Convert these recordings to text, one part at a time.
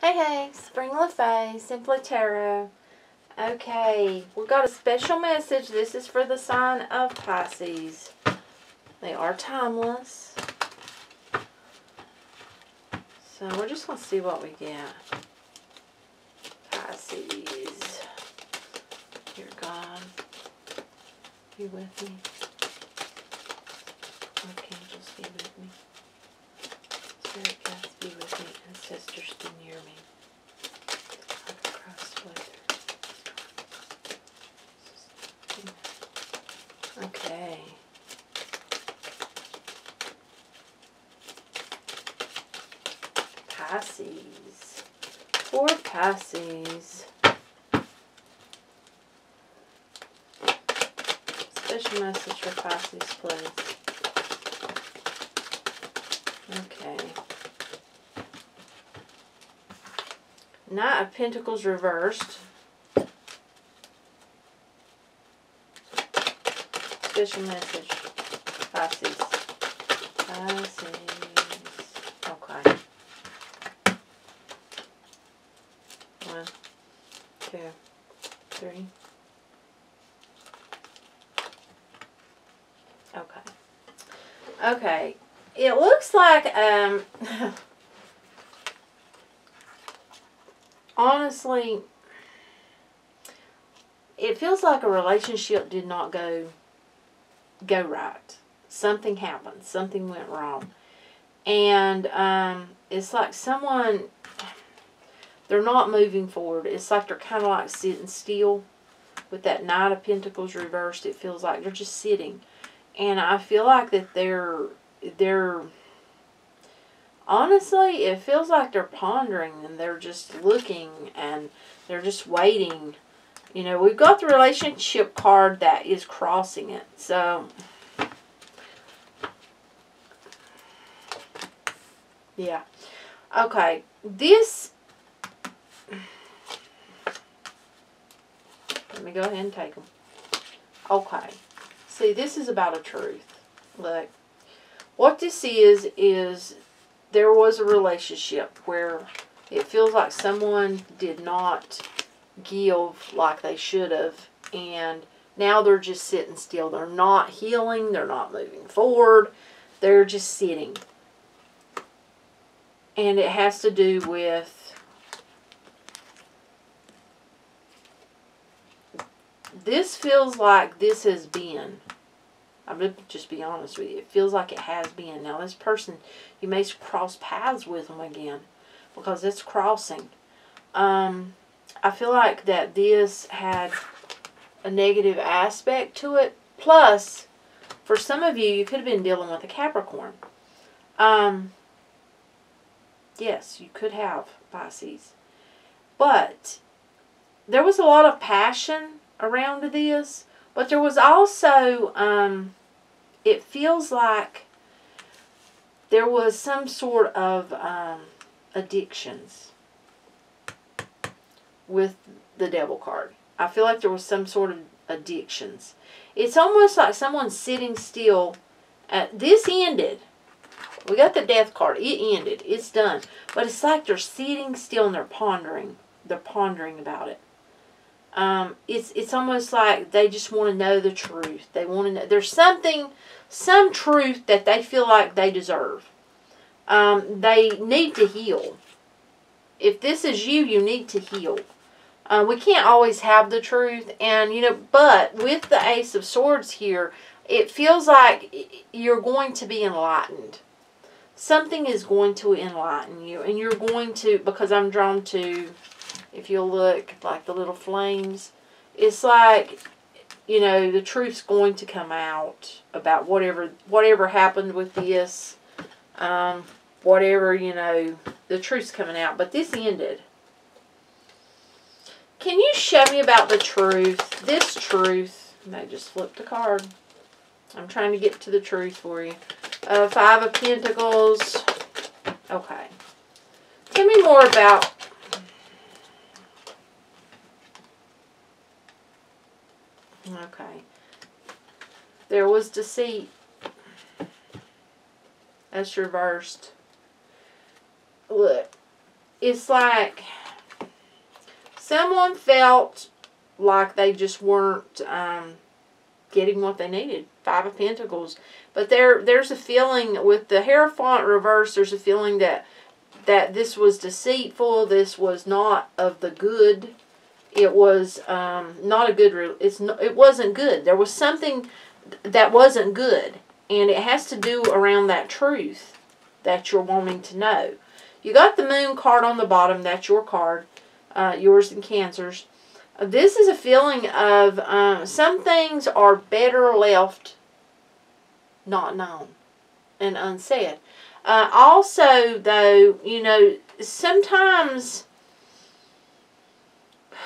Hey, hey, Spring LaFay, Simply Tarot. Okay, we got a special message. This is for the sign of Pisces. They are timeless. So we're just going to see what we get. Pisces. Dear God, you with me? Archangels, be with me. Spirit guides, be with me. Ancestors, be near me. Okay. Pisces. For Pisces. Special message for Pisces, please. Okay. Knight of Pentacles reversed. Special message. Pisces. Pisces. Okay. One, two, three. Okay. Okay. It looks like um honestly it feels like a relationship did not go go right. Something happened. Something went wrong. And um it's like someone they're not moving forward. It's like they're kind of like sitting still with that Knight of Pentacles reversed. It feels like they're just sitting. And I feel like that they're they're honestly it feels like they're pondering and they're just looking and they're just waiting. You know we've got the relationship card that is crossing it so. Yeah. Okay. This let me go ahead and take them okay. See this is about a truth. Look what this is, is there was a relationship where it feels like someone did not give like they should have. And now they're just sitting still. They're not healing. They're not moving forward. They're just sitting. And it has to do with this feels like this has been I'm going to just be honest with you. It feels like it has been. Now, this person, you may cross paths with them again because it's crossing. Um, I feel like that this had a negative aspect to it. Plus, for some of you, you could have been dealing with a Capricorn. Um, yes, you could have Pisces. But there was a lot of passion around this. But there was also um, it feels like there was some sort of um, addictions with the devil card. I feel like there was some sort of addictions. It's almost like someone sitting still. At, this ended. We got the death card. It ended. It's done. But it's like they're sitting still and they're pondering. They're pondering about it. Um, it's it's almost like they just want to know the truth. They want to know. There's something some truth that they feel like they deserve. Um, they need to heal. If this is you, you need to heal. Uh, we can't always have the truth, and you know, but with the Ace of Swords here, it feels like you're going to be enlightened. Something is going to enlighten you, and you're going to, because I'm drawn to, if you'll look, like the little flames, it's like you know, the truth's going to come out about whatever whatever happened with this. Um, whatever, you know, the truth's coming out. But this ended. Can you show me about the truth? This truth. I may just flip the card. I'm trying to get to the truth for you. Uh, Five of Pentacles. Okay. Tell me more about Okay. There was deceit. That's reversed. Look. it's like someone felt like they just weren't um, getting what they needed. Five of Pentacles. But there there's a feeling with the Hierophant reverse, there's a feeling that that this was deceitful, this was not of the good. It was um, not a good. It's no, it wasn't good. There was something that wasn't good, and it has to do around that truth that you're wanting to know. You got the Moon card on the bottom. That's your card, uh, yours and Cancer's. This is a feeling of um, some things are better left not known and unsaid. Uh, also, though, you know, sometimes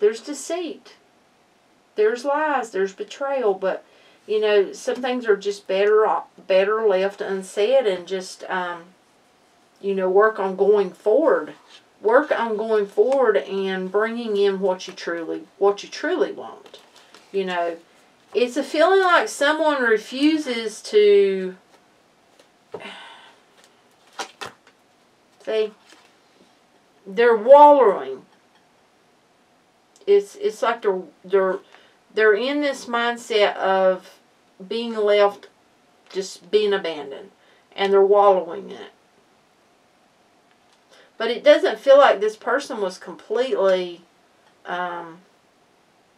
there's deceit, there's lies, there's betrayal, but you know, some things are just better better left unsaid and just um, you know work on going forward work on going forward and bringing in what you truly what you truly want. You know, it's a feeling like someone refuses to see they're wallowing. It's it's like they're they're they're in this mindset of being left just being abandoned and they're wallowing in it. But it doesn't feel like this person was completely, um,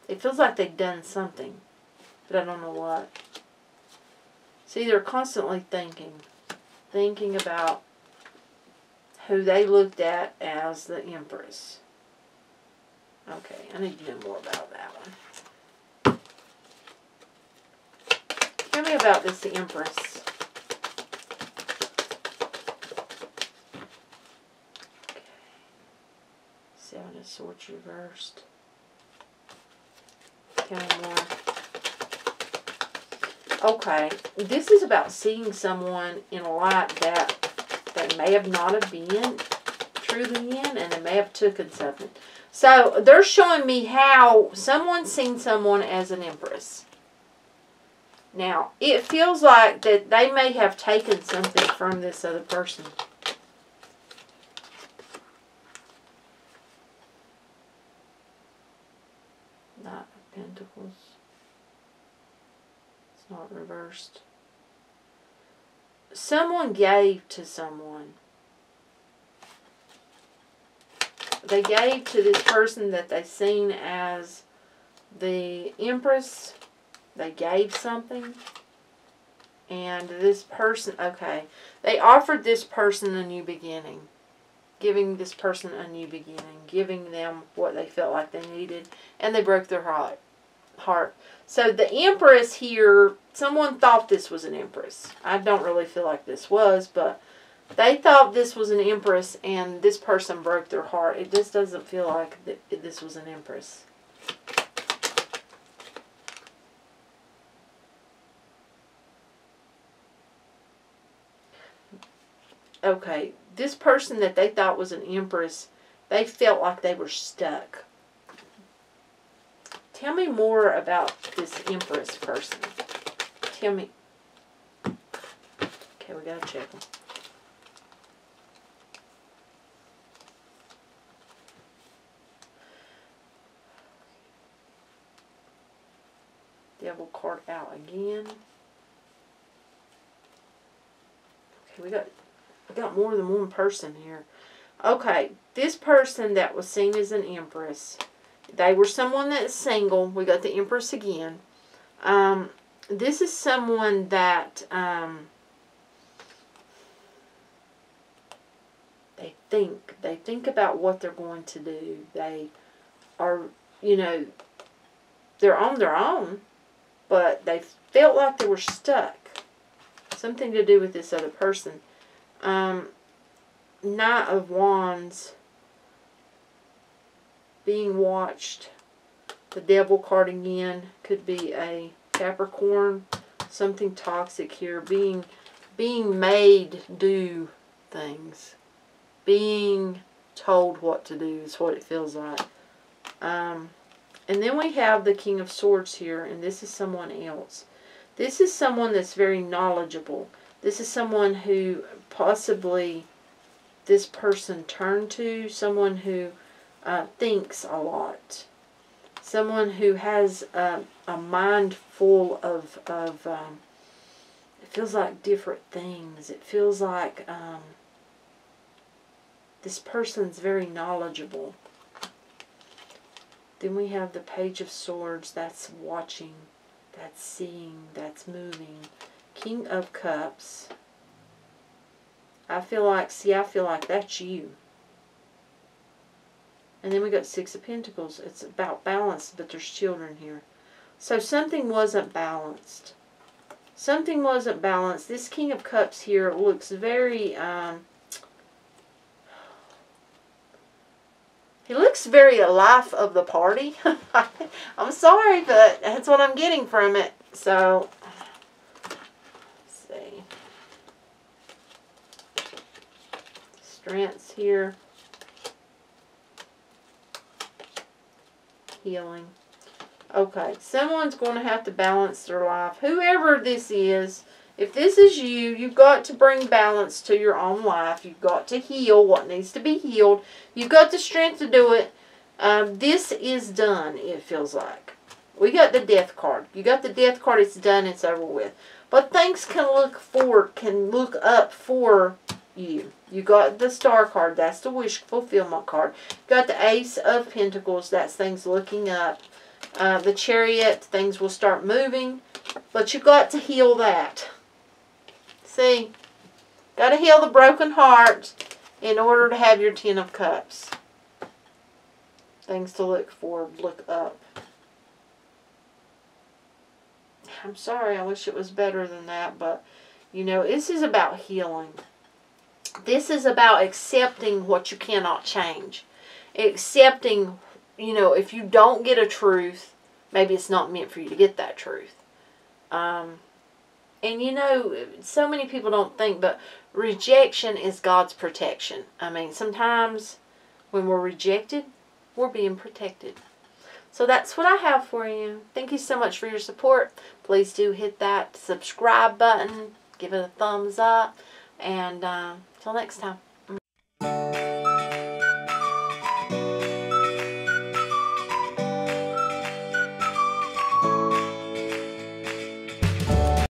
it feels like they've done something, but I don't know what. See, they're constantly thinking, thinking about who they looked at as the Empress. Okay, I need to know more about that one. Me about this the Empress. Seven of Swords reversed. Tell me more. Okay, this is about seeing someone in a light that they may have not have been truly in, and they may have taken something. So they're showing me how someone's seen someone as an empress. Now, it feels like that they may have taken something from this other person. Knight of Pentacles. It's not reversed. Someone gave to someone. They gave to this person that they seen as the Empress. They gave something. And this person, okay, they offered this person a new beginning. Giving this person a new beginning. Giving them what they felt like they needed. And they broke their heart. heart. So the Empress here, someone thought this was an Empress. I don't really feel like this was, but they thought this was an Empress and this person broke their heart. It just doesn't feel like this was an Empress. Okay, this person that they thought was an Empress, they felt like they were stuck. Tell me more about this Empress person. Tell me. Okay, we gotta check them. Devil card out again. Okay, we got we got more than one person here. Okay, this person that was seen as an empress they were someone that's single. We got the Empress again. Um, this is someone that um, they think. They think about what they're going to do. They are, you know, they're on their own, but they felt like they were stuck. Something to do with this other person. Um, Knight of Wands being watched. The devil card again could be a Capricorn, something toxic here, being being made do things. Being told what to do is what it feels like. Um, and then we have the King of Swords here, and this is someone else. This is someone that's very knowledgeable. This is someone who possibly this person turned to, someone who uh, thinks a lot, someone who has a mind full of, of um, it feels like different things. It feels like um, this person's very knowledgeable. Then we have the Page of Swords, that's watching, that's seeing, that's moving. King of Cups. I feel like, see, I feel like that's you. And then we got Six of Pentacles. It's about balance, but there's children here. So something wasn't balanced. Something wasn't balanced. This King of Cups here looks very, um, he looks very life of the party. I'm sorry, but that's what I'm getting from it. So, see. Strengths here. Healing. Okay, someone's going to have to balance their life. Whoever this is, if this is you, you've got to bring balance to your own life. You've got to heal what needs to be healed. You've got the strength to do it. Um, this is done, it feels like. We got the death card. You got the death card, it's done, it's over with. But things can look forward, can look up for you. You got the star card, that's the wish fulfillment card. Got the ace of pentacles, that's things looking up. Uh, the chariot, things will start moving. But you got to heal that. See? Got to heal the broken heart in order to have your Ten of Cups. Things to look for, look up. I'm sorry, I wish it was better than that, but, you know, this is about healing. This is about accepting what you cannot change. Accepting you know, if you don't get a truth, maybe it's not meant for you to get that truth. Um, and you know, so many people don't think, but rejection is God's protection. I mean, sometimes when we're rejected, we're being protected. So that's what I have for you. Thank you so much for your support. Please do hit that subscribe button, give it a thumbs up, and uh, until next time.